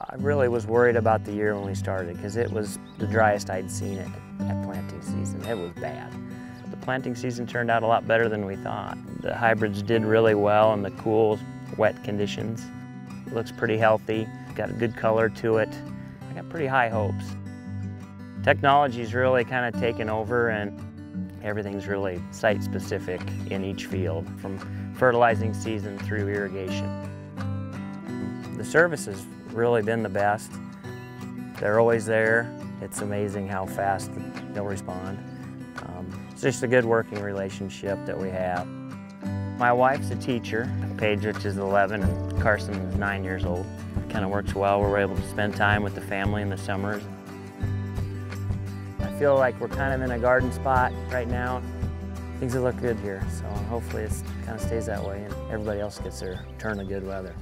I really was worried about the year when we started because it was the driest I'd seen it at planting season. It was bad. The planting season turned out a lot better than we thought. The hybrids did really well in the cool, wet conditions. It looks pretty healthy, got a good color to it. I got pretty high hopes. Technology's really kind of taken over and everything's really site specific in each field from fertilizing season through irrigation. The service has really been the best. They're always there. It's amazing how fast they'll respond. Um, it's just a good working relationship that we have. My wife's a teacher. Paige, which is 11, and Carson is nine years old. It kind of works well. We're able to spend time with the family in the summers. I feel like we're kind of in a garden spot right now. Things look good here, so hopefully it kind of stays that way and everybody else gets their turn of good weather.